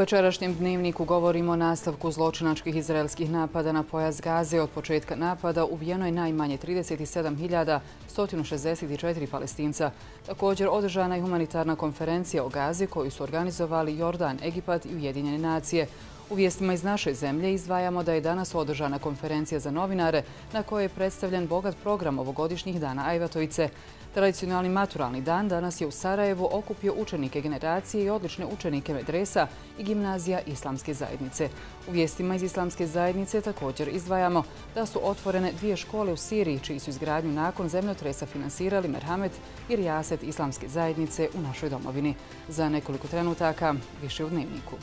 večerašnjem dnevniku govorimo o nastavku zločinačkih izraelskih napada na pojas Gaze. Od početka napada ubijeno je najmanje 37.164 palestinca. Također održana je humanitarna konferencija o Gazi koju su organizovali Jordan, Egipat i Ujedinjene nacije. U vijestima iz naše zemlje izdvajamo da je danas održana konferencija za novinare na kojoj je predstavljen bogat program ovogodišnjih dana Ajvatovice. Tradicionalni maturalni dan danas je u Sarajevu okupio učenike generacije i odlične učenike medresa i gimnazija Islamske zajednice. U vijestima iz Islamske zajednice također izdvajamo da su otvorene dvije škole u Siriji, čiji su izgradnju nakon zemljotresa finansirali Merhamet i Rijaset Islamske zajednice u našoj domovini. Za nekoliko trenutaka više u dnevniku.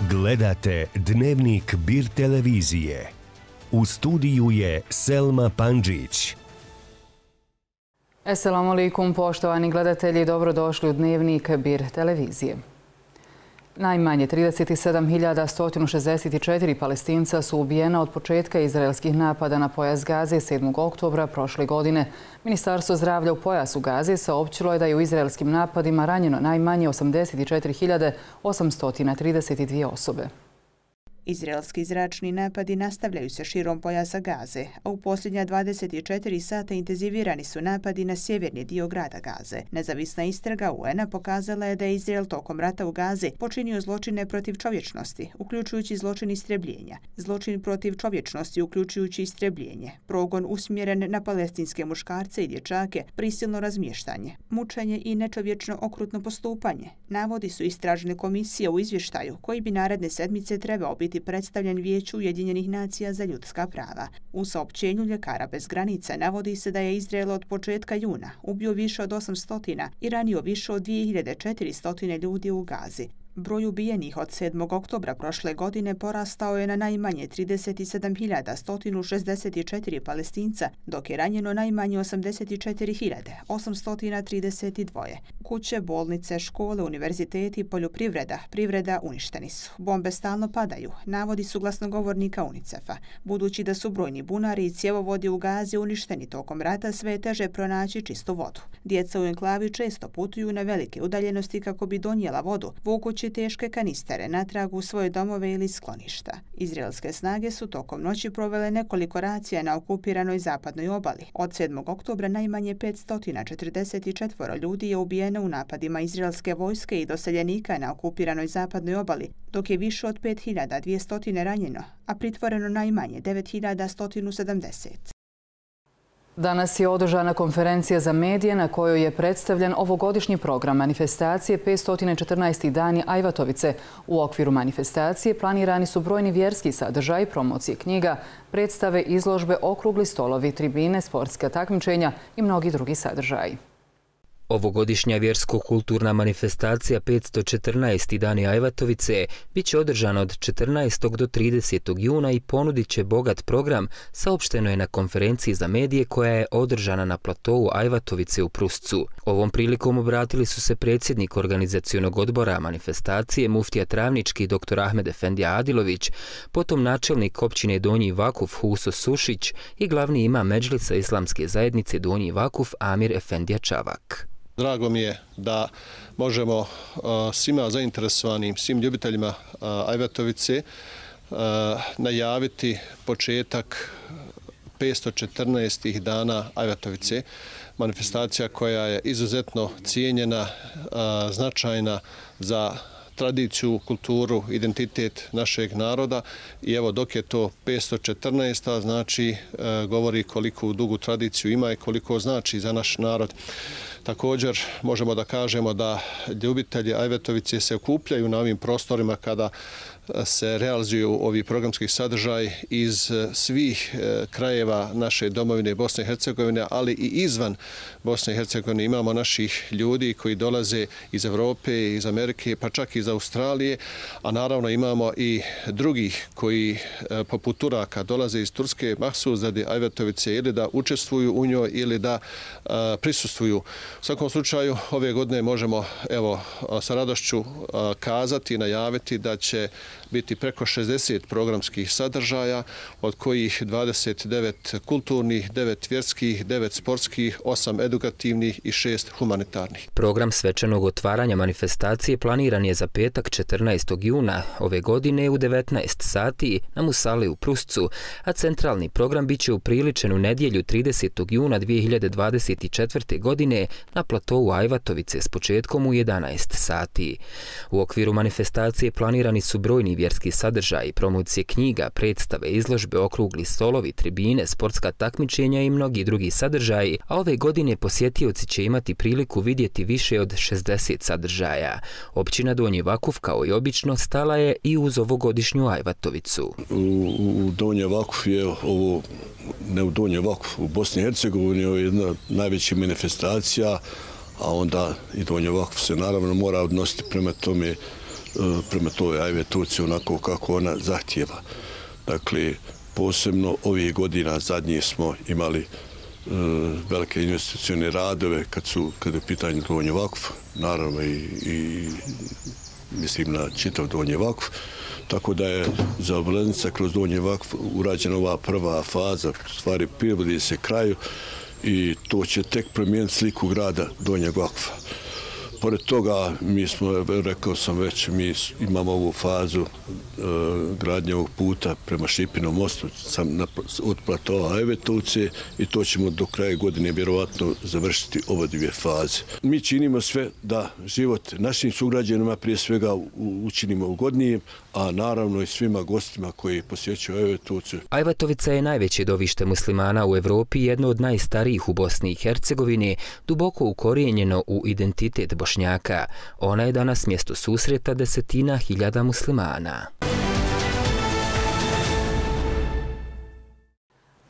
Gledate Dnevnik Bir televizije. U studiju je Selma Panđić. Assalamu alaikum, poštovani gledatelji, dobrodošli u Dnevnik Bir televizije. Najmanje 37.164 palestinca su ubijena od početka izraelskih napada na pojas Gaze 7. oktobra prošle godine. Ministarstvo zdravlja u pojasu Gaze saopćilo je da je u izraelskim napadima ranjeno najmanje 84.832 osobe. Izraelski zračni napadi nastavljaju se širom pojasa Gaze, a u posljednja 24 sata intenzivirani su napadi na sjeverni dio grada Gaze. Nezavisna istraga UN-a pokazala je da je Izrael tokom rata u Gazi počinio zločine protiv čovječnosti, uključujući zločin istrebljenja, zločin protiv čovječnosti uključujući istrebljenje, progon usmjeren na palestinske muškarce i dječake, prisilno razmještanje, mučanje i nečovječno okrutno postupanje. Navodi su istražne komisije u izvještaju koji bi naredne sedmice trebao biti biti predstavljen Vijeću Ujedinjenih nacija za ljudska prava. U saopćenju Ljekara bez granice navodi se da je Izrael od početka juna ubio više od 800 i ranio više od 2400 ljudi u Gazi. Broj ubijenih od 7. oktobra prošle godine porastao je na najmanje 37.164 palestinca, dok je ranjeno najmanje 84.832. Kuće, bolnice, škole, univerziteti, poljoprivreda, privreda uništeni su. Bombe stalno padaju, navodi su glasnogovornika UNICEF-a. Budući da su brojni bunari i cjevovodi u Gazi uništeni tokom rata, sve je teže pronaći čistu vodu. Djeca u enklavi često putuju na velike udaljenosti kako bi donijela vodu, vukući noći teške kanistere natrag u svoje domove ili skloništa. Izraelske snage su tokom noći provele nekoliko racija na okupiranoj zapadnoj obali. Od 7. oktobra najmanje 544 ljudi je ubijeno u napadima izraelske vojske i doseljenika na okupiranoj zapadnoj obali, dok je više od 5200 ranjeno, a pritvoreno najmanje 9170. Danas je održana konferencija za medije na kojoj je predstavljen ovogodišnji program manifestacije 514. dani Ajvatovice. U okviru manifestacije planirani su brojni vjerski sadržaj, promocije knjiga, predstave, izložbe, okrugli stolovi, tribine, sportske takmičenja i mnogi drugi sadržaji. Ovogodišnja vjersko-kulturna manifestacija 514. dani Ajvatovice bit će održana od 14. do 30. juna i ponudit će bogat program, saopšteno je na konferenciji za medije koja je održana na platovu Ajvatovice u Pruscu. Ovom prilikom obratili su se predsjednik organizacijonog odbora manifestacije Muftija Travnički dr. Ahmed Efendija Adilović, potom načelnik općine Donji Vakuf Huso Sušić i glavni ima Međlisa Islamske zajednice Donji Vakuf Amir Efendija Čavak. Drago mi je da možemo uh, svima zainteresovanim, svim ljubiteljima uh, Ajvatovice uh, najaviti početak 514. dana Ajvatovice. Manifestacija koja je izuzetno cijenjena, značajna za tradiciju, kulturu, identitet našeg naroda i evo dok je to 514. znači govori koliko dugu tradiciju ima i koliko znači za naš narod. Također možemo da kažemo da ljubitelji Ajvetovice se okupljaju na ovim prostorima kada e, se realizuju ovi programski sadržaj iz e, svih e, krajeva naše domovine Bosne i Hercegovine, ali i izvan Bosne i Hercegovine. Imamo naših ljudi koji dolaze iz Evrope, iz Amerike, pa čak i iz Australije, a naravno imamo i drugih koji poput Turaka dolaze iz Turske, Mahsuzadi, Ajvetovice ili da učestvuju u njoj ili da prisustuju u svakom slučaju, ove godine možemo evo, sa radošću kazati i najaviti da će biti preko 60 programskih sadržaja, od kojih 29 kulturnih, 9 vjerskih, 9 sportskih, 8 edukativnih i 6 humanitarnih. Program svečanog otvaranja manifestacije planiran je za petak 14. juna ove godine u 19 sati na Musale u Pruscu, a centralni program biće upriličen u nedjelju 30. juna 2024. godine na platovu Ajvatovice s početkom u 11 sati. U okviru manifestacije planirani su brojni vjerski sadržaj, promocije knjiga, predstave, izložbe, okrugli stolovi, tribine, sportska takmičenja i mnogi drugi sadržaji, a ove godine posjetioci će imati priliku vidjeti više od 60 sadržaja. Općina Donji Vakuf, kao i obično, stala je i uz ovogodišnju Ajvatovicu. U, u Donje Vakuf je ovo, ne u Donje Vakuf, u Bosni i Hercegovini je jedna najveća manifestacija, a onda i Donje Vakuf se naravno mora odnositi prema tome e, prema toj ajve Turci onako kako ona zahtjeva. Dakle, posebno ovih godina zadnje smo imali e, velike investicijone radove kad su kada je pitanje Donje Vakuf, naravno i, i mislim na čitav Donje Vakuf, tako da je za obreznica kroz Donje Vakuf urađena ova prva faza, stvari privodi se kraju i to će tek promijeniti sliku grada Donjeg Vakfa. Pored toga, mi smo, rekao sam već, mi imamo ovu fazu e, gradnje ovog puta prema Šipinom mostu sam na, od platova Evetovce i to ćemo do kraja godine vjerovatno završiti ove dvije faze. Mi činimo sve da život našim sugrađanima prije svega učinimo ugodnijim, a naravno i svima gostima koji posjećaju Ajvatovicu. Ajvatovica je najveće dovište muslimana u Evropi i jedno od najstarijih u Bosni i Hercegovini, duboko ukorijenjeno u identitet Bošnjaka bošnjaka. Ona je danas mjesto susreta desetina hiljada muslimana.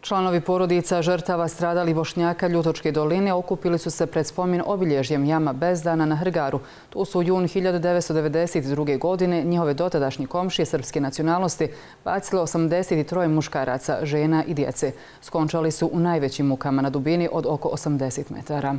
Članovi porodica žrtava stradali Bošnjaka Ljutočke doline okupili su se pred spomin obilježjem jama Bezdana na Hrgaru. Tu su u jun 1992. godine njihove dotadašnji komšije srpske nacionalnosti bacile 83 muškaraca, žena i djece. Skončali su u najvećim mukama na dubini od oko 80 metara.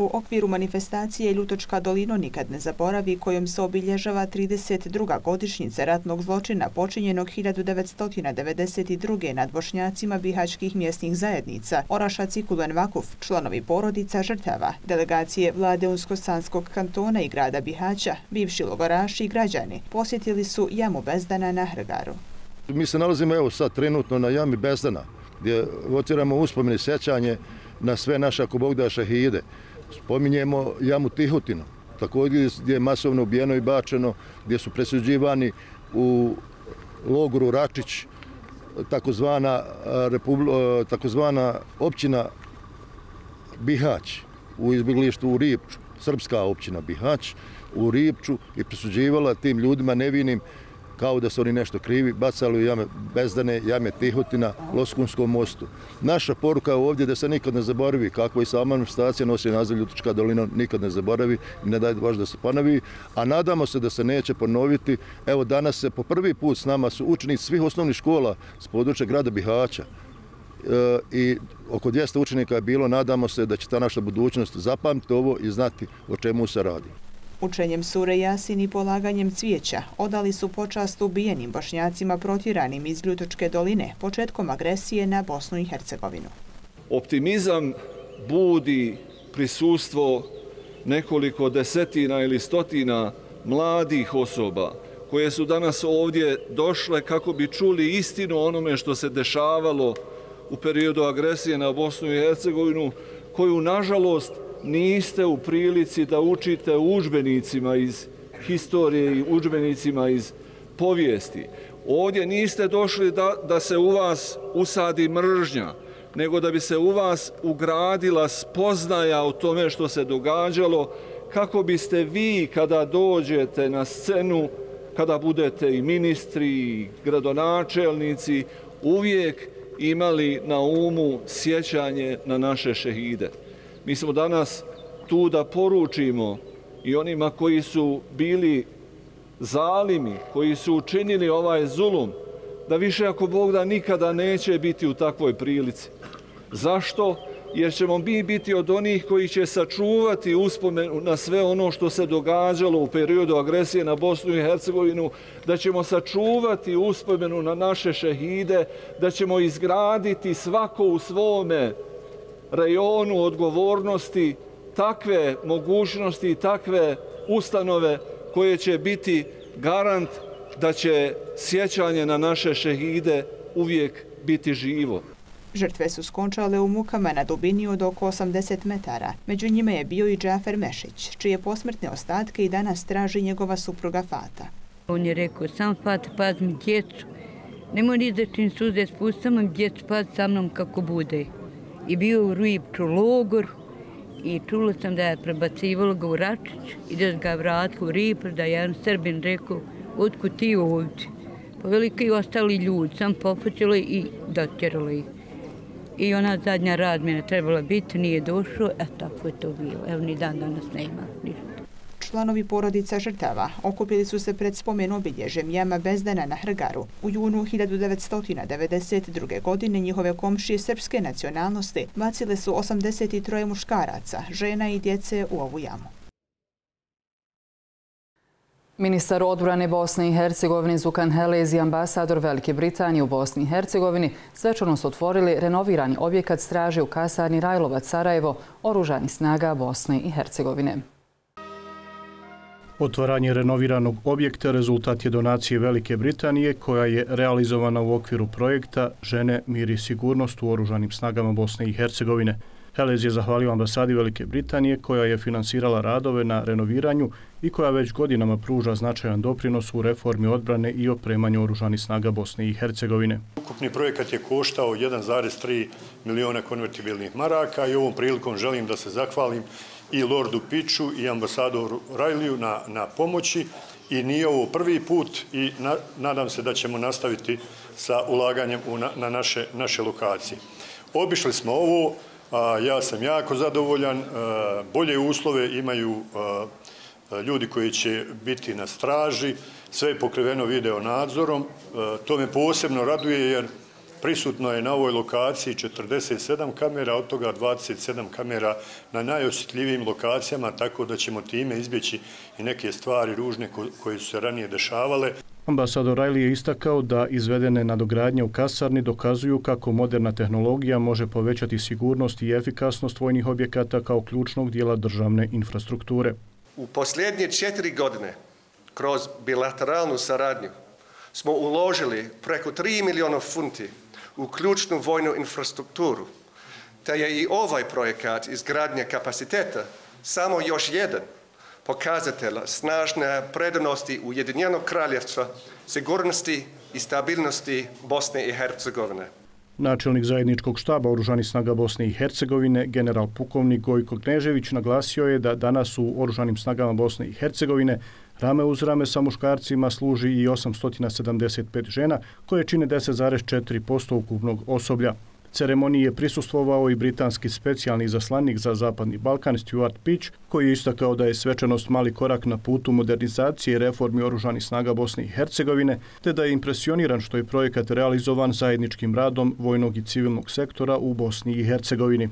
U okviru manifestacije Ljutočka dolino nikad ne zaboravi kojom se obilježava 32. godišnjice ratnog zločina počinjenog 1992. nad bošnjacima bihačkih mjesnih zajednica, Orašac i Kulen Vakuf, članovi porodica žrtava, delegacije vlade Unsko-Sanskog kantona i grada Bihaća, bivši logoraši i građani, posjetili su jamu Bezdana na Hrgaru. Mi se nalazimo evo sad trenutno na jami Bezdana, gdje votiramo uspomeni sećanje na sve naše, ako Bog da, šahide. Spominjemo jamu Tihutino, također gdje je masovno ubijeno i bačeno, gdje su presuđivani u logoru Račić, takozvana, takozvana općina Bihać u izbjeglištu u Ripču, srpska općina Bihać u Ripču i presuđivala tim ljudima nevinim kao da su oni nešto krivi, bacali u jame Bezdane, jame Tihotina, Loskunskom mostu. Naša poruka je ovdje da se nikad ne zaboravi kako i sama manifestacija nosi naziv Ljutočka dolina, nikad ne zaboravi i ne daj baš da se ponovi, a nadamo se da se neće ponoviti. Evo danas se po prvi put s nama su učenici svih osnovnih škola s područja grada Bihaća e, i oko 200 učenika je bilo, nadamo se da će ta naša budućnost zapamtiti ovo i znati o čemu se radi. Učenjem sure Jasin i polaganjem cvijeća odali su počast ubijenim bošnjacima protiranim iz Ljutočke doline početkom agresije na Bosnu i Hercegovinu. Optimizam budi prisustvo nekoliko desetina ili stotina mladih osoba koje su danas ovdje došle kako bi čuli istinu onome što se dešavalo u periodu agresije na Bosnu i Hercegovinu, koju, nažalost, niste u prilici da učite učbenicima iz historije i učbenicima iz povijesti. Ovdje niste došli da, da se u vas usadi mržnja, nego da bi se u vas ugradila spoznaja o tome što se događalo, kako biste vi kada dođete na scenu, kada budete i ministri, i gradonačelnici, uvijek imali na umu sjećanje na naše šehide. Mi smo danas tu da poručimo i onima koji su bili zalimi, koji su učinili ovaj zulum, da više ako Bog da nikada neće biti u takvoj prilici. Zašto? jer ćemo mi biti od onih koji će sačuvati uspomenu na sve ono što se događalo u periodu agresije na Bosnu i Hercegovinu, da ćemo sačuvati uspomenu na naše šehide, da ćemo izgraditi svako u svome rejonu odgovornosti takve mogućnosti i takve ustanove koje će biti garant da će sjećanje na naše šehide uvijek biti živo. Žrtve su skončale u mukama na dubini od oko 80 metara. Među njima je bio i Džafer Mešić, čije posmrtne ostatke i danas traži njegova supruga Fata. On je rekao, sam Fat, paz mi djecu. Nemoj ni za čin suze, spustam mi djecu, paz sa mnom kako bude. I bio u Rujipču logor i čula sam da je prebacivalo ga u Račić i da ga vratilo u Rip, da je jedan Srbin rekao, otko ti ovdje? Pa veliki ostali ljudi, sam pofaćalo i dotjeralo ih i ona zadnja razmjena trebala biti, nije došlo, a tako je to bilo. Evo ni dan danas nema ništa. Članovi porodica žrtava okupili su se pred spomen obilježem Jama Bezdana na Hrgaru. U junu 1992. godine njihove komšije srpske nacionalnosti bacile su 83 muškaraca, žena i djece u ovu jamu. Ministar odbrane Bosne i Hercegovine Zukan Helez i ambasador Velike Britanije u Bosni i Hercegovini svečano su otvorili renovirani objekat straže u kasarni Rajlovac Sarajevo oružani snaga Bosne i Hercegovine. Otvaranje renoviranog objekta rezultat je donacije Velike Britanije koja je realizovana u okviru projekta Žene, mir i sigurnost u oružanim snagama Bosne i Hercegovine. Helez je zahvalio ambasadi Velike Britanije koja je finansirala radove na renoviranju i koja već godinama pruža značajan doprinos u reformi odbrane i opremanju oružanih snaga Bosne i Hercegovine. Ukupni projekat je koštao 1,3 miliona konvertibilnih maraka i ovom prilikom želim da se zahvalim i Lordu Piću i ambasadoru Rajliju na, na pomoći i nije ovo prvi put i na, nadam se da ćemo nastaviti sa ulaganjem u, na, na naše, naše lokacije. Obišli smo ovo, Ja sam jako zadovoljan. Bolje uslove imaju ljudi koji će biti na straži. Sve je pokriveno video nadzorom. To me posebno raduje jer prisutno je na ovoj lokaciji 47 kamera, od toga 27 kamera na najosjetljivijim lokacijama, tako da ćemo time izbjeći i neke stvari ružne koje su se ranije dešavale. Ambasador Rajli je istakao da izvedene nadogradnje u kasarni dokazuju kako moderna tehnologija može povećati sigurnost i efikasnost vojnih objekata kao ključnog dijela državne infrastrukture. U posljednje četiri godine, kroz bilateralnu saradnju, smo uložili preko 3 miliona funti u ključnu vojnu infrastrukturu, te je i ovaj projekat izgradnje kapaciteta samo još jedan pokazatelj snažne predanosti Ujedinjenog kraljevstva, sigurnosti i stabilnosti Bosne i Hercegovine. Načelnik zajedničkog štaba Oružani snaga Bosne i Hercegovine, general pukovnik Gojko Knežević, naglasio je da danas u Oružanim snagama Bosne i Hercegovine rame uz rame sa muškarcima služi i 875 žena, koje čine 10,4% ukupnog osoblja. Ceremoniji je prisustvovao i britanski specijalni zaslanik za Zapadni Balkan Stuart Pitch, koji je istakao da je svečanost mali korak na putu modernizacije i reformi oružanih snaga Bosne i Hercegovine, te da je impresioniran što je projekat realizovan zajedničkim radom vojnog i civilnog sektora u Bosni i Hercegovini.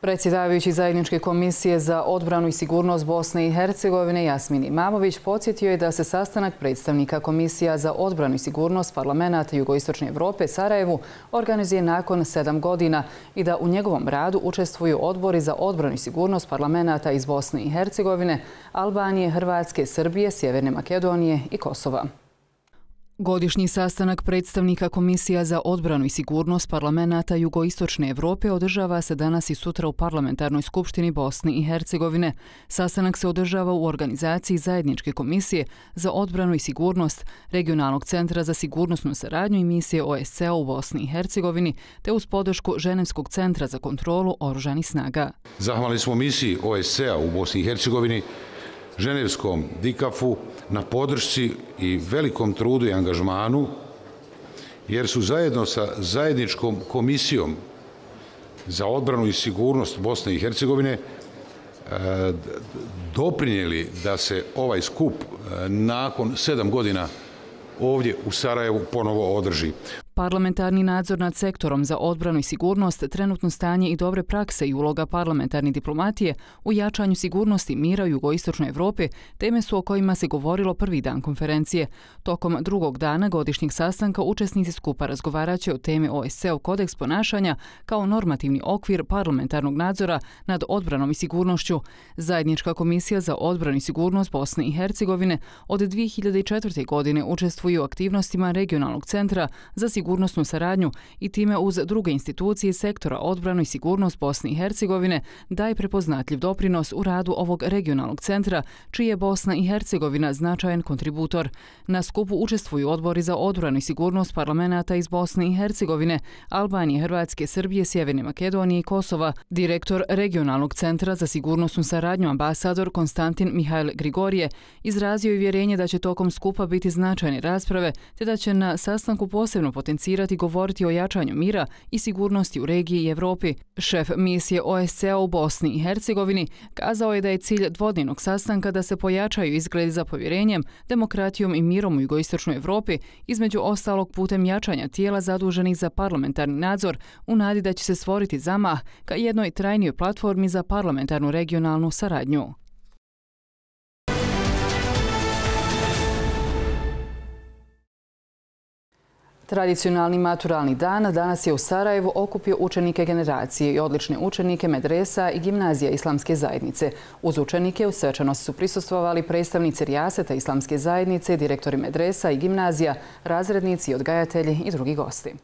Predsjedavajući zajedničke komisije za odbranu i sigurnost Bosne i Hercegovine Jasmin Imamović podsjetio je da se sastanak predstavnika Komisija za odbranu i sigurnost parlamenta Jugoistočne Evrope Sarajevu organizuje nakon sedam godina i da u njegovom radu učestvuju odbori za odbranu i sigurnost parlamenta iz Bosne i Hercegovine, Albanije, Hrvatske, Srbije, Sjeverne Makedonije i Kosova. Godišnji sastanak predstavnika Komisija za odbranu i sigurnost parlamenta Jugoistočne Evrope održava se danas i sutra u Parlamentarnoj skupštini Bosne i Hercegovine. Sastanak se održava u organizaciji Zajedničke komisije za odbranu i sigurnost Regionalnog centra za sigurnosnu saradnju i misije OSCE u Bosni i Hercegovini te uz podršku Ženevskog centra za kontrolu oružanih snaga. Zahvali smo misiji OSCE u Bosni i Hercegovini ženevskom dikafu na podršci i velikom trudu i angažmanu, jer su zajedno sa zajedničkom komisijom za odbranu i sigurnost Bosne i Hercegovine e, doprinjeli da se ovaj skup e, nakon sedam godina ovdje u Sarajevu ponovo održi. Parlamentarni nadzor nad sektorom za odbranu i sigurnost, trenutno stanje i dobre prakse i uloga parlamentarne diplomatije u jačanju sigurnosti mira u jugoistočnoj Evropi teme su o kojima se govorilo prvi dan konferencije. Tokom drugog dana godišnjeg sastanka učesnici skupa razgovaraće o teme OSCE-u kodeks ponašanja kao normativni okvir parlamentarnog nadzora nad odbranom i sigurnošću. Zajednička komisija za odbranu i sigurnost Bosne i Hercegovine od 2004. godine učestvuju u aktivnostima regionalnog centra za sigurnost sigurnosnu saradnju i time uz druge institucije sektora odbranu i sigurnost Bosne i Hercegovine daje prepoznatljiv doprinos u radu ovog regionalnog centra, čiji je Bosna i Hercegovina značajan kontributor. Na skupu učestvuju odbori za odbranu i sigurnost parlamenta iz Bosne i Hercegovine, Albanije, Hrvatske, Srbije, Sjeverne Makedonije i Kosova. Direktor regionalnog centra za sigurnosnu saradnju, ambasador Konstantin Mihajl Grigorije, izrazio je vjerenje da će tokom skupa biti značajne rasprave, te da će na sastanku posebno potencijati potencirati govoriti o jačanju mira i sigurnosti u regiji i Evropi. Šef misije OSCE u Bosni i Hercegovini kazao je da je cilj dvodnevnog sastanka da se pojačaju izgledi za povjerenjem, demokratijom i mirom u jugoistočnoj Evropi, između ostalog putem jačanja tijela zaduženih za parlamentarni nadzor, u nadi da će se stvoriti zamah ka jednoj trajnijoj platformi za parlamentarnu regionalnu saradnju. Tradicionalni maturalni dan danas je u Sarajevu okupio učenike generacije i odlične učenike medresa i gimnazija Islamske zajednice. Uz učenike u svečanost su prisustvovali predstavnici Rijaseta Islamske zajednice, direktori medresa i gimnazija, razrednici, odgajatelji i drugi gosti.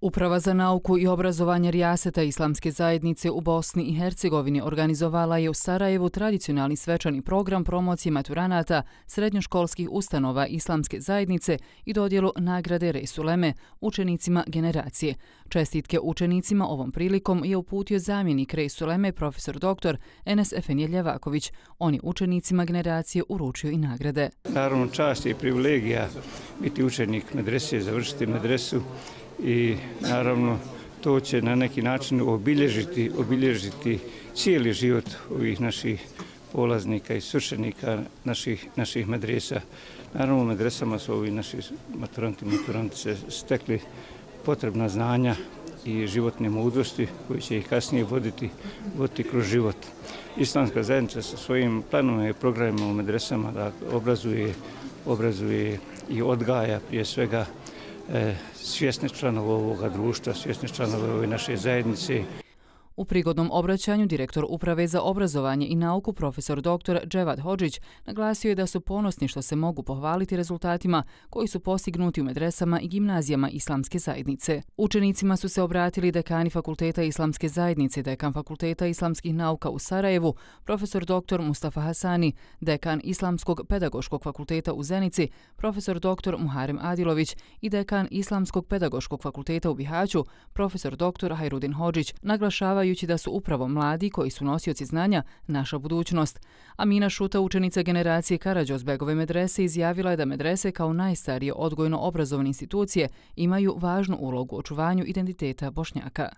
Uprava za nauku i obrazovanje Rijaseta Islamske zajednice u Bosni i Hercegovini organizovala je u Sarajevu tradicionalni svečani program promocije maturanata srednjoškolskih ustanova Islamske zajednice i dodjelu nagrade Resuleme učenicima generacije. Čestitke učenicima ovom prilikom je uputio zamjenik Resuleme profesor dr. Enes Efenije Ljevaković. On je učenicima generacije uručio i nagrade. Naravno čast je privilegija biti učenik medrese, završiti medresu i naravno to će na neki način obilježiti, obilježiti cijeli život ovih naših polaznika i sušenika naših, naših medresa. Naravno, u medresama su ovi naši maturanti i maturantice stekli potrebna znanja i životne mudrosti koji će ih kasnije voditi, voditi kroz život. Islamska zajednica sa svojim planom i programima u medresama da obrazuje, obrazuje i odgaja prije svega E, svjesni članova ovoga društva, svjesni članova ove naše zajednice. U prigodnom obraćanju direktor Uprave za obrazovanje i nauku profesor dr. Dževad Hođić naglasio je da su ponosni što se mogu pohvaliti rezultatima koji su postignuti u medresama i gimnazijama Islamske zajednice. Učenicima su se obratili dekani Fakulteta Islamske zajednice, dekan Fakulteta Islamskih nauka u Sarajevu, profesor dr. Mustafa Hasani, dekan Islamskog pedagoškog fakulteta u Zenici, profesor dr. Muharem Adilović i dekan Islamskog pedagoškog fakulteta u Bihaću, profesor dr. Hajrudin Hođić, naglašavaju naglašavajući da su upravo mladi koji su nosioci znanja naša budućnost. Amina Šuta, učenica generacije Karađozbegove medrese, izjavila je da medrese kao najstarije odgojno-obrazovne institucije imaju važnu ulogu u očuvanju identiteta Bošnjaka.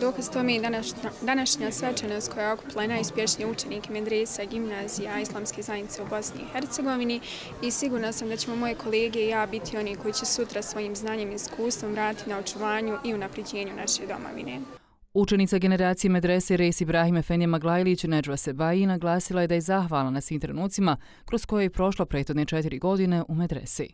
Dokaz to mi je današnja svečanost koja je okupila najispješnije učenike medresa, gimnazija, islamske zajednice u Bosni i Hercegovini i sigurna sam da ćemo moje kolege i ja biti oni koji će sutra svojim znanjem i iskustvom vratiti na očuvanju i unapriđenju naše domovine. Učenica generacije medrese Res Ibrahim Efenija Maglajlić Neđva Sebaji naglasila je da je zahvala na svim trenucima kroz koje je prošla prethodne četiri godine u medresi.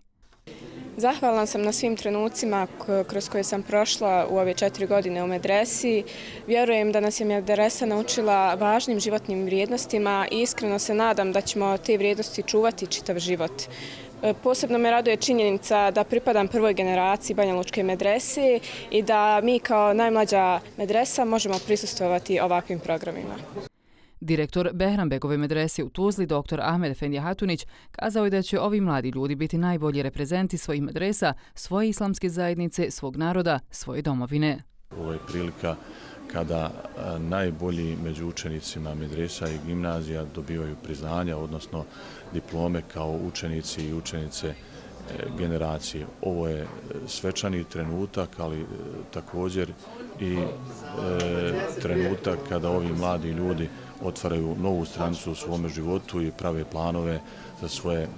Zahvalna sam na svim trenucima kroz koje sam prošla u ove četiri godine u medresi. Vjerujem da nas je medresa naučila važnim životnim vrijednostima i iskreno se nadam da ćemo te vrijednosti čuvati čitav život. E, posebno me raduje činjenica da pripadam prvoj generaciji Banja Lučke medrese i da mi kao najmlađa medresa možemo prisustovati ovakvim programima. Direktor Behranbegove medrese u Tuzli, dr. Ahmed Efendija Hatunić, kazao je da će ovi mladi ljudi biti najbolji reprezenti svojih medresa, svoje islamske zajednice, svog naroda, svoje domovine. Ovo je prilika kada najbolji među učenicima medresa i gimnazija dobivaju priznanja, odnosno diplome kao učenici i učenice e, generacije. Ovo je e, svečani trenutak, ali e, također i trenutak kada ovi mladi ljudi otvaraju novu stranicu u svome životu i prave planove za svoje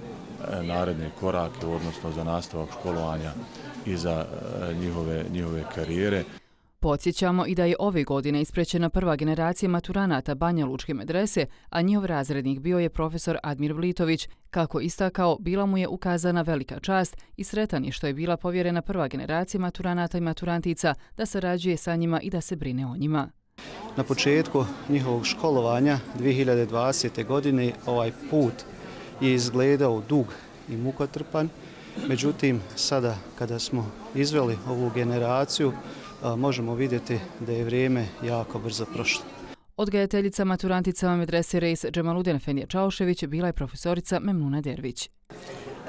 naredne korake, odnosno za nastavak školovanja i za njihove, njihove karijere. Podsjećamo i da je ove godine isprećena prva generacija maturanata Banja Lučke medrese, a njihov razrednik bio je profesor Admir Blitović. Kako istakao, bila mu je ukazana velika čast i sretan je što je bila povjerena prva generacija maturanata i maturantica da sarađuje sa njima i da se brine o njima. Na početku njihovog školovanja 2020. godine ovaj put je izgledao dug i mukotrpan. Međutim, sada kada smo izveli ovu generaciju, možemo vidjeti da je vrijeme jako brzo prošlo. Odgajateljica maturantica medrese Rejs Džemaludin Fenija Čaušević bila je profesorica Memnuna Dervić.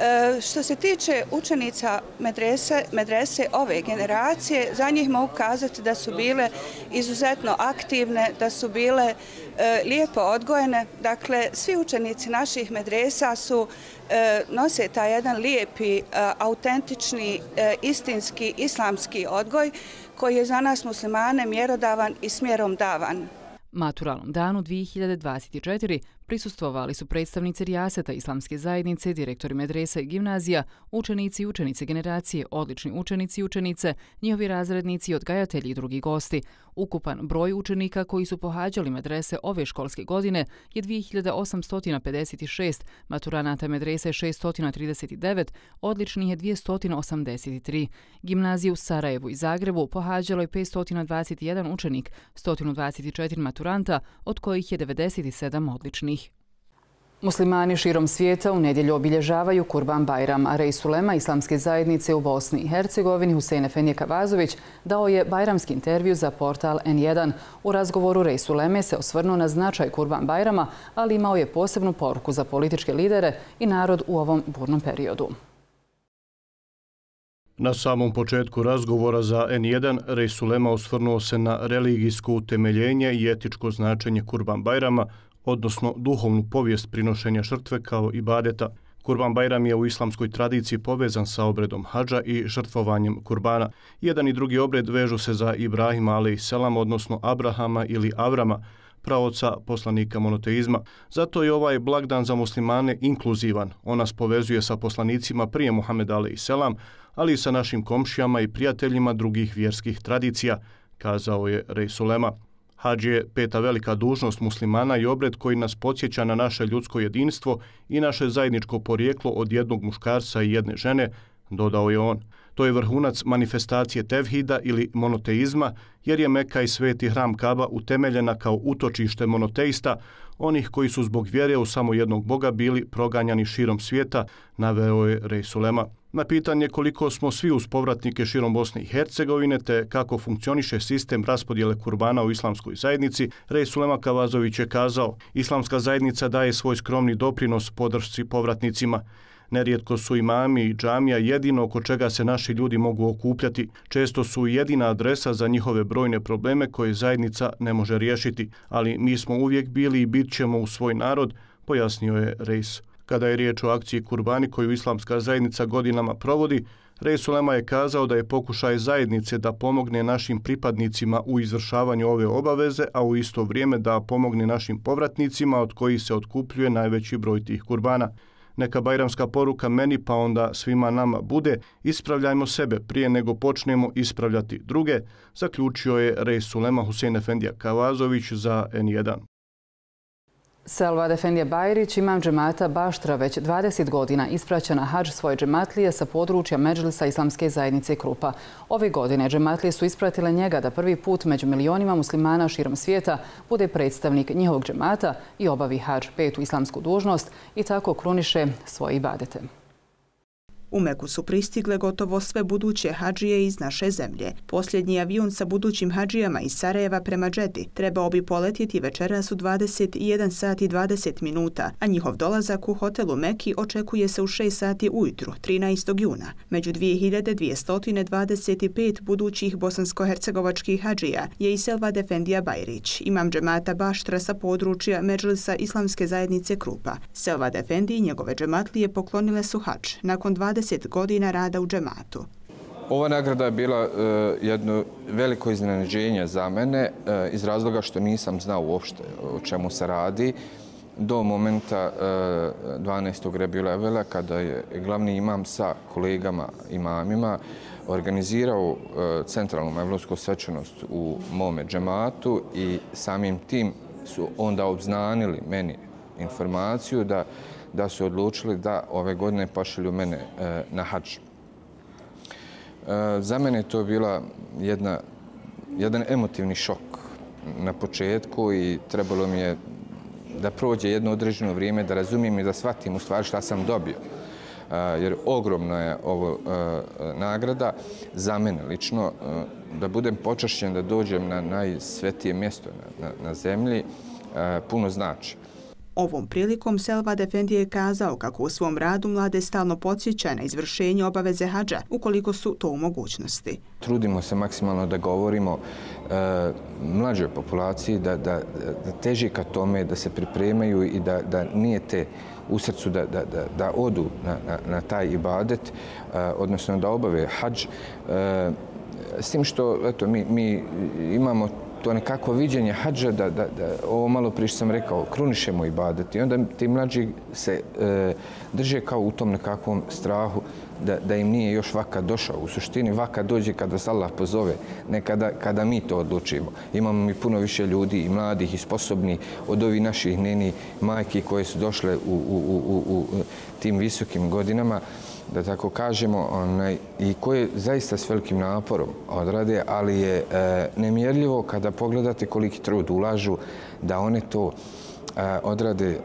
E, što se tiče učenica medrese, medrese ove generacije, za njih mogu kazati da su bile izuzetno aktivne, da su bile e, lijepo odgojene. Dakle, svi učenici naših medresa su e, nose taj jedan lijepi, autentični, istinski, islamski odgoj koji je za nas muslimane mjerodavan i smjerom davan. Maturalnom danu 2024 prisustvovali su predstavnici Rijaseta Islamske zajednice, direktori medresa i gimnazija, učenici i učenice generacije, odlični učenici i učenice, njihovi razrednici, odgajatelji i drugi gosti. Ukupan broj učenika koji su pohađali medrese ove školske godine je 2856, maturanata medrese 639, odličnih je 283. Gimnaziju u Sarajevu i Zagrebu pohađalo je 521 učenik, 124 maturanta, od kojih je 97 odličnih. Muslimani širom svijeta u nedjelju obilježavaju Kurban Bajram, a rej Sulema Islamske zajednice u Bosni i Hercegovini Husein Efenije Kavazović dao je bajramski intervju za portal N1. U razgovoru rej Suleme se osvrnuo na značaj Kurban Bajrama, ali imao je posebnu poruku za političke lidere i narod u ovom burnom periodu. Na samom početku razgovora za N1, Rej Sulema osvrnuo se na religijsko utemeljenje i etičko značenje Kurban Bajrama, odnosno duhovnu povijest prinošenja žrtve kao i badeta. Kurban Bajram je u islamskoj tradiciji povezan sa obredom hađa i žrtvovanjem kurbana. Jedan i drugi obred vežu se za Ibrahima a.s. odnosno Abrahama ili Avrama, pravoca poslanika monoteizma. Zato je ovaj blagdan za muslimane inkluzivan. On nas povezuje sa poslanicima prije Muhammed a.s. ali i sa našim komšijama i prijateljima drugih vjerskih tradicija, kazao je Rej Sulema. Hadž je peta velika dužnost muslimana i obred koji nas podsjeća na naše ljudsko jedinstvo i naše zajedničko porijeklo od jednog muškarca i jedne žene, dodao je on. To je vrhunac manifestacije tevhida ili monoteizma, jer je Meka i sveti hram Kaba utemeljena kao utočište monoteista, onih koji su zbog vjere u samo jednog Boga bili proganjani širom svijeta, naveo je Rej Sulema. Na pitanje koliko smo svi uz povratnike širom Bosne i Hercegovine te kako funkcioniše sistem raspodjele kurbana u islamskoj zajednici, Rej Sulema Kavazović je kazao, islamska zajednica daje svoj skromni doprinos podršci povratnicima. Nerijetko su imami i džamija jedino oko čega se naši ljudi mogu okupljati. Često su jedina adresa za njihove brojne probleme koje zajednica ne može riješiti, ali mi smo uvijek bili i bit ćemo u svoj narod, pojasnio je Rejs. Kada je riječ o akciji Kurbani koju islamska zajednica godinama provodi, Resulema je kazao da je pokušaj zajednice da pomogne našim pripadnicima u izvršavanju ove obaveze, a u isto vrijeme da pomogne našim povratnicima od kojih se otkupljuje najveći broj tih kurbana. Neka bajramska poruka meni pa onda svima nama bude, ispravljajmo sebe prije nego počnemo ispravljati druge, zaključio je Resulema Husein Efendija Kavazović za N1. Selva Defendija Bajrić, imam džemata Baštra, već 20 godina ispraća na hađ svoje džematlije sa područja Međlisa Islamske zajednice Krupa. Ove godine džematlije su ispratile njega da prvi put među milionima muslimana širom svijeta bude predstavnik njihovog džemata i obavi hađ petu islamsku dužnost i tako kruniše svoje ibadete. U Meku su pristigle gotovo sve buduće hađije iz naše zemlje. Posljednji avion sa budućim hađijama iz Sarajeva prema Džedi trebao bi poletjeti večeras u 21 sat i 20 minuta, a njihov dolazak u hotelu Meki očekuje se u 6 sati ujutru, 13. juna. Među 2225 budućih bosansko-hercegovačkih hađija je i Selva Defendija Bajrić, imam džemata Baštra sa područja Međlisa Islamske zajednice Krupa. Selva Defendi i njegove džematlije poklonile su hač nakon 20 20 godina rada u džematu. Ova nagrada je bila e, jedno veliko iznenađenje za mene e, iz razloga što nisam znao uopšte o čemu se radi. do momenta e, 12. rebila Evela, kada je glavni imam sa kolegama imamima organizirao centralnu mevlovsku svečanost u mome džematu i samim tim su onda obznanili meni informaciju da, da su odlučili da ove godine pošalju mene e, na hač. E, za mene je to bila jedna, jedan emotivni šok na početku i trebalo mi je da prođe jedno određeno vrijeme, da razumijem i da shvatim u stvari šta sam dobio. E, jer ogromna je ovo nagrada za mene lično, da budem počašćen da dođem na najsvetije mjesto na, na zemlji, puno znači. Ovom prilikom Selva Defendi je kazao kako u svom radu mlade stalno podsjeća na izvršenje obaveze hađa, ukoliko su to u mogućnosti. Trudimo se maksimalno da govorimo e, mlađoj populaciji da, da, da teži ka tome, da se pripremaju i da, da nije te u srcu da, da, da, da odu na, na, na taj ibadet, e, odnosno da obave hađ. E, s tim što eto, mi, mi imamo to nekako viđenje hađa, da, da, da ovo malo prije sam rekao, krunišemo i badati. I onda ti mlađi se e, drže kao u tom nekakvom strahu da, da im nije još vaka došao. U suštini vaka dođe kada se Allah pozove, ne kada, kada mi to odlučimo. Imamo mi puno više ljudi i mladih i sposobni od ovih naših neni majki koje su došle u, u, u, u, u tim visokim godinama da tako kažemo, onaj, i koje zaista s velikim naporom odrade, ali je e, nemjerljivo kada pogledate koliki trud ulažu da one to e, odrade e,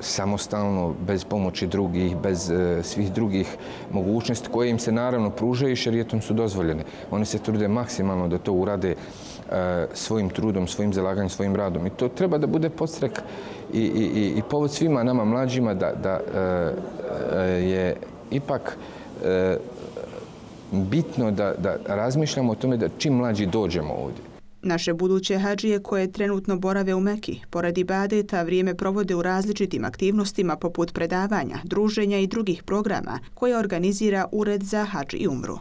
samostalno, bez pomoći drugih, bez e, svih drugih mogućnosti koje im se naravno pružaju i šarijetom su dozvoljene. Oni se trude maksimalno da to urade e, svojim trudom, svojim zalaganjem, svojim radom. I to treba da bude podstrek i, i, i, i povod svima nama mlađima da, da e, e je ipak e, bitno da, da razmišljamo o tome da čim mlađi dođemo ovdje. Naše buduće hađije koje trenutno borave u Meki, pored ibadeta, vrijeme provode u različitim aktivnostima poput predavanja, druženja i drugih programa koje organizira Ured za hađ i umru.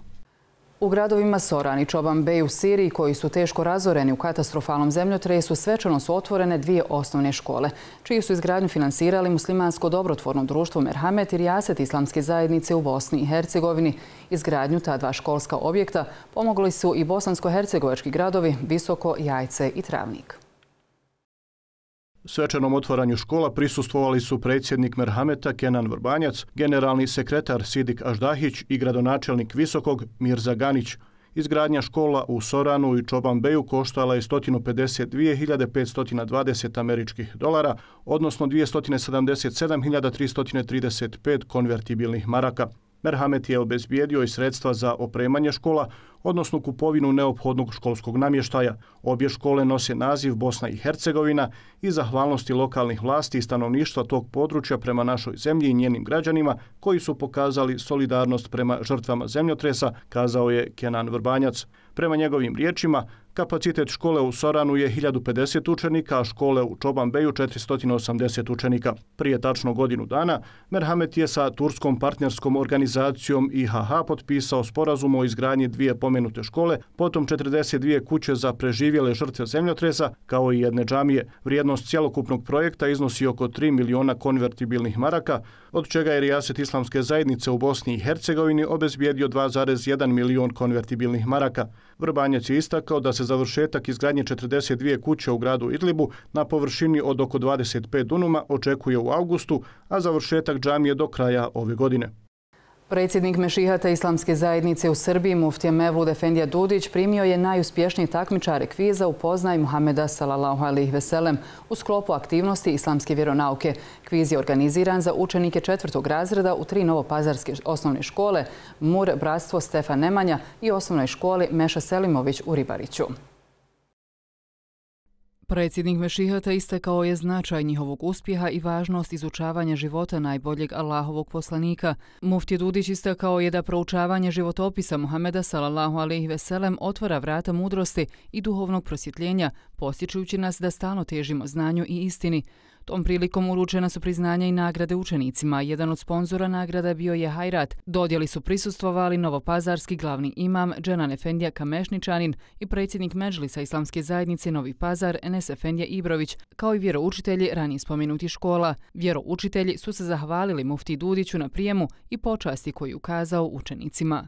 U gradovima Soran i Čoban Bej u Siriji, koji su teško razoreni u katastrofalnom zemljotresu, svečano su otvorene dvije osnovne škole, čiju su izgradnju finansirali muslimansko dobrotvorno društvo Merhamet i Rijaset islamske zajednice u Bosni i Hercegovini. Izgradnju ta dva školska objekta pomogli su i bosansko-hercegovački gradovi Visoko, Jajce i Travnik. Svečanom otvaranju škola prisustvovali su predsjednik Merhameta Kenan Vrbanjac, generalni sekretar Sidik Aždahić i gradonačelnik Visokog Mirza Ganić. Izgradnja škola u Soranu i Čobanbeju koštala je 152.520 američkih dolara, odnosno 277.335 konvertibilnih maraka. Merhamet je obezbijedio i sredstva za opremanje škola, odnosno kupovinu neophodnog školskog namještaja. Obje škole nose naziv Bosna i Hercegovina i zahvalnosti lokalnih vlasti i stanovništva tog područja prema našoj zemlji i njenim građanima koji su pokazali solidarnost prema žrtvama zemljotresa, kazao je Kenan Vrbanjac. Prema njegovim riječima, Kapacitet škole u Soranu je 1050 učenika, a škole u Čobanbeju 480 učenika. Prije tačno godinu dana, Merhamet je sa turskom partnerskom organizacijom IHH potpisao sporazum o izgradnji dvije pomenute škole, potom 42 kuće za preživjele žrtve zemljotresa, kao i jedne džamije. Vrijednost cjelokupnog projekta iznosi oko 3 miliona konvertibilnih maraka, od čega je Rijaset islamske zajednice u Bosni i Hercegovini obezbijedio 2,1 milion konvertibilnih maraka. Vrbanjac je istakao da se završetak izgradnje 42 kuće u gradu Idlibu na površini od oko 25 dunuma očekuje u augustu, a završetak džamije do kraja ove godine. Predsjednik Mešihata Islamske zajednice u Srbiji, muftija Mevlud Efendija Dudić, primio je najuspješniji takmičare kviza Upoznaj Muhameda sallallahu alaihi veselem u sklopu aktivnosti islamske vjeronauke. Kviz je organiziran za učenike četvrtog razreda u tri novopazarske osnovne škole Mur, Bratstvo Stefan Nemanja i osnovnoj školi Meša Selimović u Ribariću. Predsjednik Mešihata istekao je značaj njihovog uspjeha i važnost izučavanja života najboljeg Allahovog poslanika. Mufti Dudić istekao je da proučavanje životopisa Muhameda sallallahu alaihi veselem otvara vrata mudrosti i duhovnog prosjetljenja, postičujući nas da stano težimo znanju i istini. Tom prilikom uručena su priznanja i nagrade učenicima. Jedan od sponzora nagrada bio je Hajrat. Dodjeli su prisustvovali novopazarski glavni imam Dženan Efendija Kamešničanin i predsjednik Međlisa Islamske zajednice Novi Pazar Enes Efendija Ibrović, kao i vjeroučitelji ranije spomenuti škola. Vjeroučitelji su se zahvalili mufti Dudiću na prijemu i počasti koju ukazao učenicima.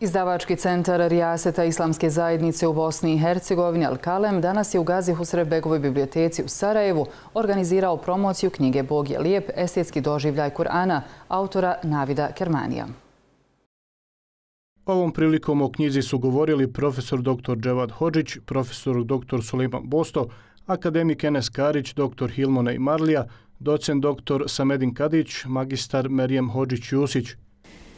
Izdavački centar Rijaseta Islamske zajednice u Bosni i Hercegovini Al-Kalem danas je u Gazi Husrebegovoj biblioteci u Sarajevu organizirao promociju knjige Bog je lijep, estetski doživljaj Kur'ana, autora Navida Kermanija. Ovom prilikom o knjizi su govorili profesor dr. Dževad Hođić, profesor dr. Suleiman Bosto, akademik Enes Karić, dr. Hilmona Imarlija, docent dr. Samedin Kadić, magistar Merijem Hođić-Jusić,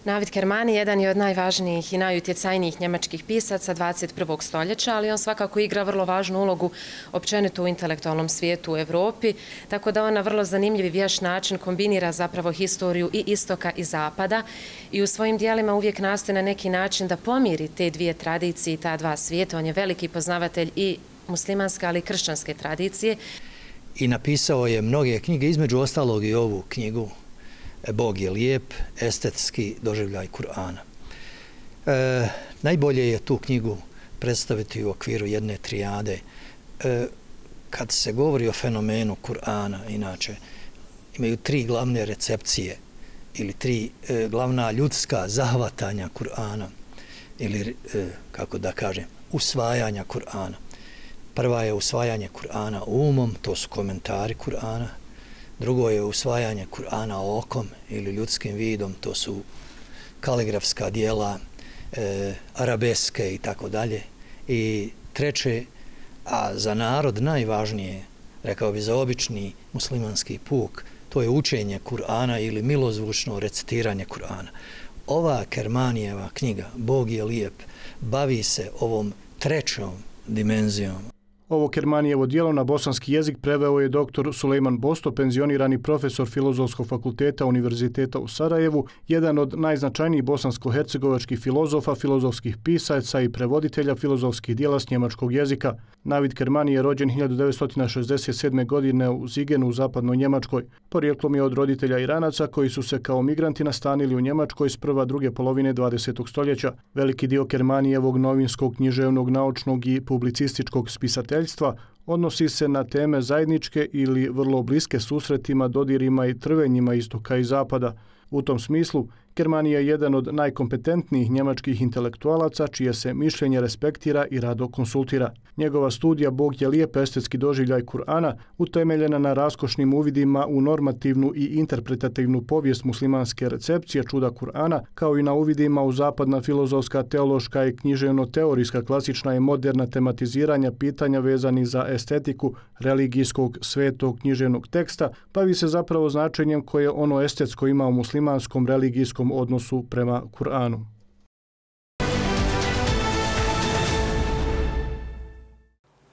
Navid Kermani jedan je od najvažnijih i najutjecajnijih njemačkih pisaca 21. stoljeća, ali on svakako igra vrlo važnu ulogu općenito u intelektualnom svijetu u Evropi, tako da on na vrlo zanimljiv i vješ način kombinira zapravo historiju i istoka i zapada i u svojim dijelima uvijek nastoje na neki način da pomiri te dvije tradicije i ta dva svijeta. On je veliki poznavatelj i muslimanske, ali i kršćanske tradicije. I napisao je mnoge knjige, između ostalog i ovu knjigu E, Bog je lijep, estetski doživljaj Kur'ana. E, najbolje je tu knjigu predstaviti u okviru jedne trijade. E, kad se govori o fenomenu Kur'ana, inače, imaju tri glavne recepcije ili tri e, glavna ljudska zahvatanja Kur'ana ili, e, kako da kažem, usvajanja Kur'ana. Prva je usvajanje Kur'ana umom, to su komentari Kur'ana, Drugo je usvajanje Kur'ana okom ili ljudskim vidom, to su kaligrafska dijela, e, arabeske i tako dalje. I treće, a za narod najvažnije, rekao bi za obični muslimanski puk, to je učenje Kur'ana ili milozvučno recitiranje Kur'ana. Ova Kermanijeva knjiga, Bog je lijep, bavi se ovom trećom dimenzijom Ovo Kermanijevo dijelo na bosanski jezik preveo je dr. Sulejman Bosto, penzionirani profesor Filozofskog fakulteta Univerziteta u Sarajevu, jedan od najznačajnijih bosansko-hercegovačkih filozofa, filozofskih pisaca i prevoditelja filozofskih dijela s njemačkog jezika. Navid Kermani je rođen 1967. godine u Zigenu u zapadnoj Njemačkoj. Porijeklom je od roditelja Iranaca koji su se kao migranti nastanili u Njemačkoj s prva druge polovine 20. stoljeća. Veliki dio Kermanijevog novinskog, književnog, naučnog i publicističkog spisateljstva odnosi se na teme zajedničke ili vrlo bliske susretima, dodirima i trvenjima istoka i zapada. U tom smislu, Germanija je jedan od najkompetentnijih njemačkih intelektualaca čije se mišljenje respektira i rado konsultira. Njegova studija Bog je lijep estetski doživljaj Kur'ana utemeljena na raskošnim uvidima u normativnu i interpretativnu povijest muslimanske recepcije čuda Kur'ana, kao i na uvidima u zapadna filozofska, teološka i književno-teorijska klasična i moderna tematiziranja pitanja vezani za estetiku religijskog svetog književnog teksta, bavi se zapravo značenjem koje ono estetsko ima u muslimanskom religijskom svom odnosu prema Kur'anu.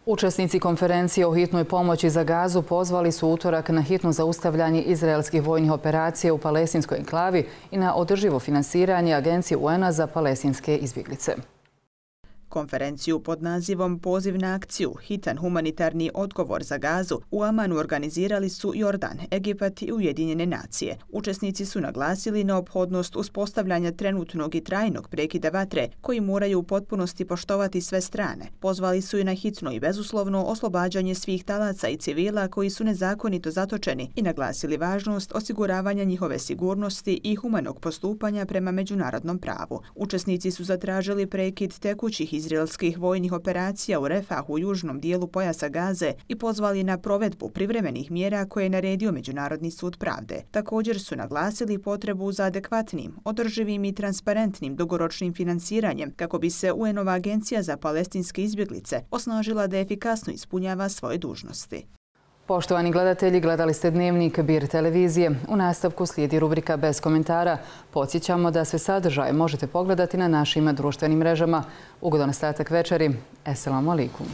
Učesnici konferencije o hitnoj pomoći za gazu pozvali su utorak na hitno zaustavljanje izraelskih vojnih operacija u palestinskoj enklavi i na održivo finansiranje Agencije UN-a za palestinske izbjeglice. Konferenciju pod nazivom Poziv na akciju, hitan humanitarni odgovor za gazu u Amanu organizirali su Jordan, Egipat i Ujedinjene nacije. Učesnici su naglasili neophodnost uspostavljanja trenutnog i trajnog prekida vatre koji moraju u potpunosti poštovati sve strane. Pozvali su i na hitno i bezuslovno oslobađanje svih talaca i civila koji su nezakonito zatočeni i naglasili važnost osiguravanja njihove sigurnosti i humanog postupanja prema međunarodnom pravu. Učesnici su zatražili prekid tekućih iz izraelskih vojnih operacija u Refahu u južnom dijelu pojasa Gaze i pozvali na provedbu privremenih mjera koje je naredio Međunarodni sud pravde. Također su naglasili potrebu za adekvatnim, održivim i transparentnim dugoročnim finansiranjem kako bi se UN-ova agencija za palestinske izbjeglice osnažila da efikasno ispunjava svoje dužnosti. Poštovani gledatelji, gledali ste dnevnik Bir televizije. U nastavku slijedi rubrika Bez komentara. Podsjećamo da sve sadržaje možete pogledati na našim društvenim mrežama. Ugodan ostatak večeri. Esselamu alaikum.